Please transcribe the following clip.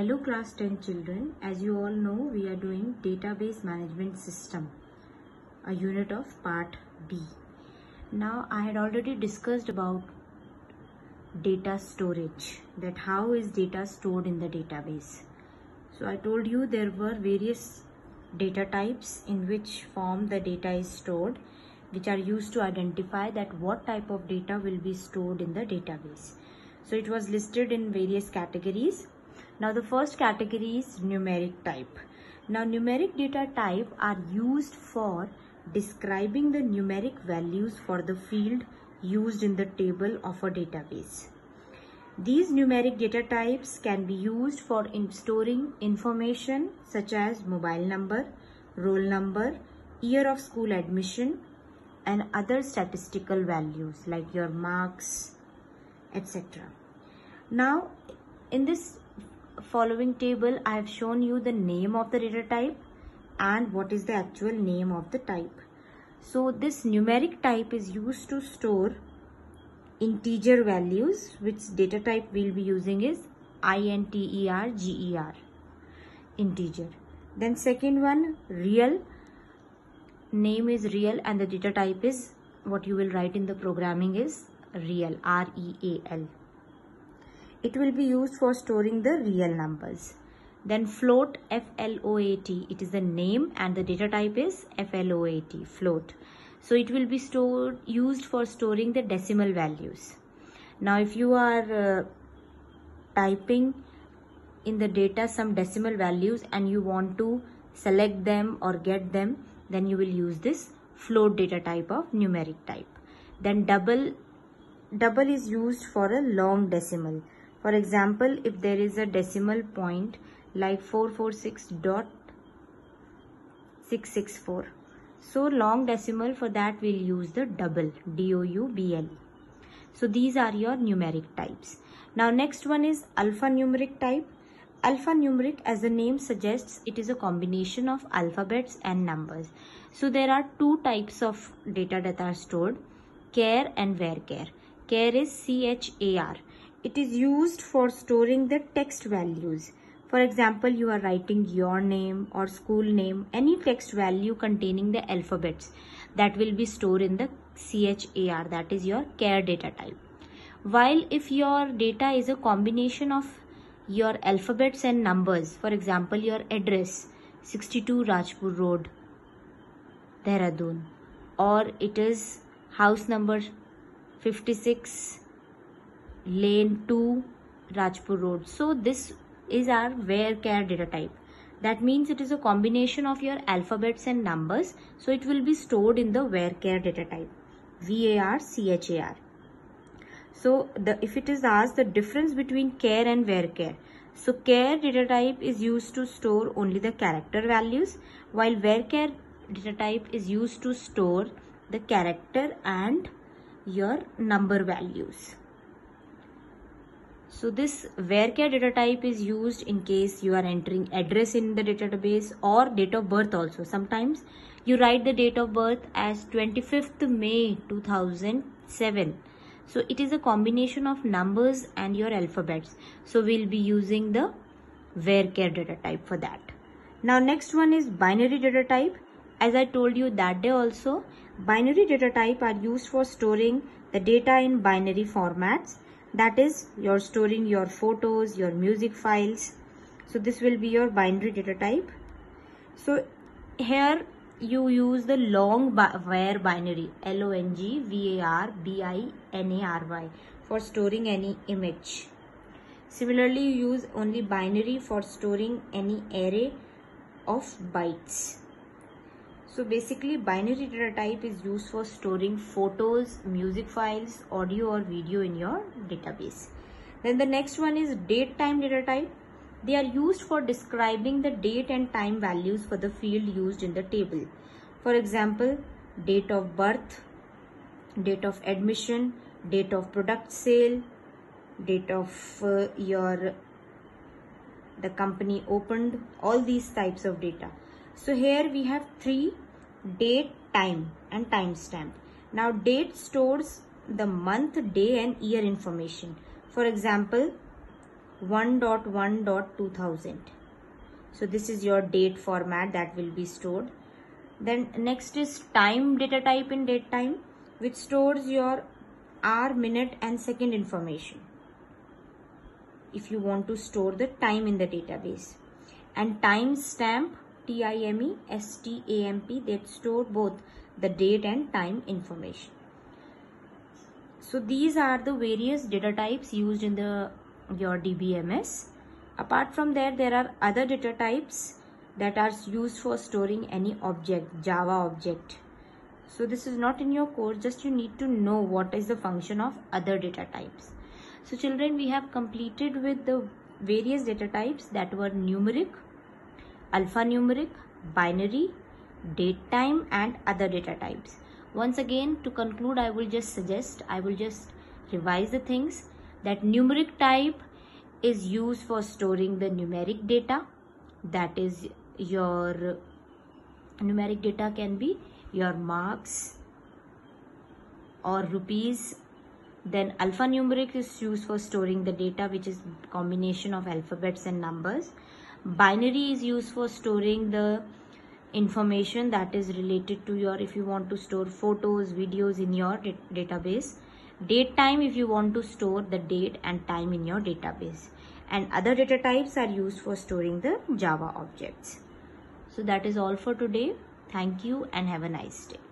Hello class 10 children. As you all know, we are doing database management system, a unit of part B. Now I had already discussed about data storage, that how is data stored in the database. So I told you there were various data types in which form the data is stored which are used to identify that what type of data will be stored in the database. So it was listed in various categories now the first category is numeric type. Now numeric data type are used for describing the numeric values for the field used in the table of a database. These numeric data types can be used for in storing information such as mobile number, roll number, year of school admission and other statistical values like your marks, etc. Now in this following table I have shown you the name of the data type and what is the actual name of the type. So this numeric type is used to store integer values which data type we'll be using is INTER integer. Then second one real name is real and the data type is what you will write in the programming is real R-E-A-L it will be used for storing the real numbers. Then float F-L-O-A-T, it is the name and the data type is F-L-O-A-T, float. So it will be stored used for storing the decimal values. Now if you are uh, typing in the data some decimal values and you want to select them or get them, then you will use this float data type of numeric type. Then double, double is used for a long decimal. For example, if there is a decimal point like 446.664. So long decimal for that we'll use the double D-O-U-B-L. So these are your numeric types. Now next one is alphanumeric type. Alphanumeric as the name suggests it is a combination of alphabets and numbers. So there are two types of data that are stored char and where care. Char is C-H-A-R it is used for storing the text values. For example, you are writing your name or school name, any text value containing the alphabets that will be stored in the CHAR, that is your char data type. While if your data is a combination of your alphabets and numbers, for example, your address 62 Rajpur Road, Dehradun, or it is house number 56 lane 2 Rajpur Road. So this is our varchar data type. That means it is a combination of your alphabets and numbers. So it will be stored in the varchar data type. V-A-R-C-H-A-R. So the, if it is asked the difference between char and varchar. So char data type is used to store only the character values while varchar data type is used to store the character and your number values. So this varchar data type is used in case you are entering address in the database or date of birth also. Sometimes you write the date of birth as 25th May 2007. So it is a combination of numbers and your alphabets. So we'll be using the varchar data type for that. Now next one is binary data type. As I told you that day also, binary data type are used for storing the data in binary formats that is you're storing your photos your music files. So this will be your binary data type. So here you use the long var binary l-o-n-g-v-a-r-b-i-n-a-r-y for storing any image. Similarly you use only binary for storing any array of bytes so basically binary data type is used for storing photos, music files, audio or video in your database. Then the next one is date time data type. They are used for describing the date and time values for the field used in the table. For example, date of birth, date of admission, date of product sale, date of uh, your the company opened, all these types of data. So here we have three date, time and timestamp. Now date stores the month, day and year information. For example, 1.1.2000 so this is your date format that will be stored then next is time data type in date time which stores your hour minute and second information if you want to store the time in the database and time stamp time stamp that store both the date and time information so these are the various data types used in the your DBMS. Apart from there, there are other data types that are used for storing any object, Java object. So this is not in your course, just you need to know what is the function of other data types. So children, we have completed with the various data types that were numeric, alphanumeric, binary, date time and other data types. Once again to conclude i will just suggest i will just revise the things that numeric type is used for storing the numeric data. That is your numeric data can be your marks or rupees. Then alphanumeric is used for storing the data which is combination of alphabets and numbers binary is used for storing the information that is related to your if you want to store photos videos in your database. Date time if you want to store the date and time in your database. And other data types are used for storing the java objects. So that is all for today. Thank you and have a nice day